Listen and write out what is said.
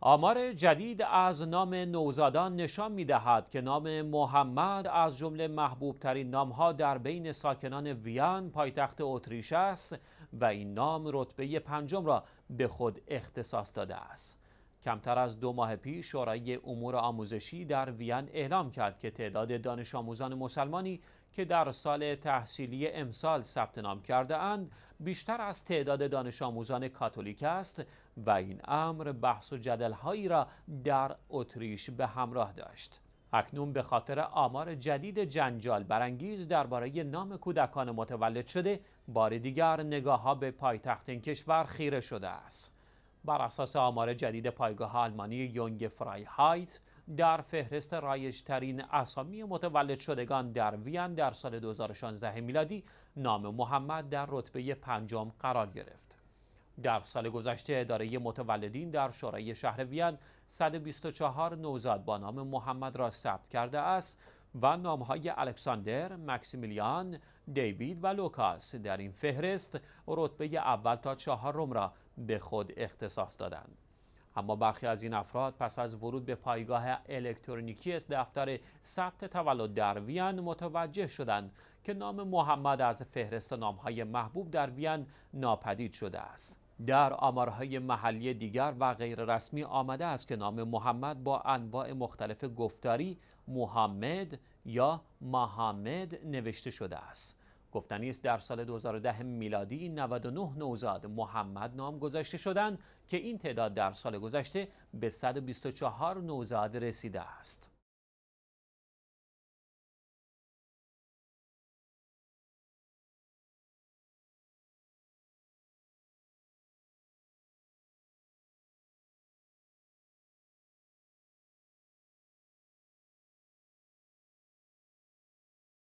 آمار جدید از نام نوزادان نشان می دهد که نام محمد از جمله محبوب ترین نام ها در بین ساکنان ویان پایتخت اتریش است و این نام رتبه پنجم را به خود اختصاص داده است. کمتر از دو ماه پیش شورای امور آموزشی در وین اعلام کرد که تعداد دانش آموزان مسلمانی که در سال تحصیلی امسال ثبت نام کرده اند بیشتر از تعداد دانش آموزان کاتولیک است و این امر بحث و جدل هایی را در اتریش به همراه داشت. اکنون به خاطر آمار جدید جنجال برانگیز درباره نام کودکان متولد شده بار دیگر نگاه ها به پایتخت این کشور خیره شده است. بر اساس آمار جدید پایگاه آلمانی یونگ هایت در فهرست رایجترین اسامی متولد شدگان در وین در سال 2016 میلادی نام محمد در رتبه پنجم قرار گرفت. در سال گذشته اداره متولدین در شورای شهر وین 124 نوزاد با نام محمد را ثبت کرده است و نامهای الکساندر، مکسیمیلیان، دیوید و لوکاس در این فهرست رتبه اول تا چهارم را به خود اختصاص دادند. اما برخی از این افراد پس از ورود به پایگاه الکترونیکی دفتر ثبت تولد در وین متوجه شدند که نام محمد از فهرست نامهای محبوب در وین ناپدید شده است. در آمارهای محلی دیگر و غیر رسمی آمده است که نام محمد با انواع مختلف گفتاری محمد یا محمد نوشته شده است. گفتنی است در سال 2010 میلادی 99 نوزاد محمد نام گذاشته شدند که این تعداد در سال گذشته به 124 نوزاد رسیده است.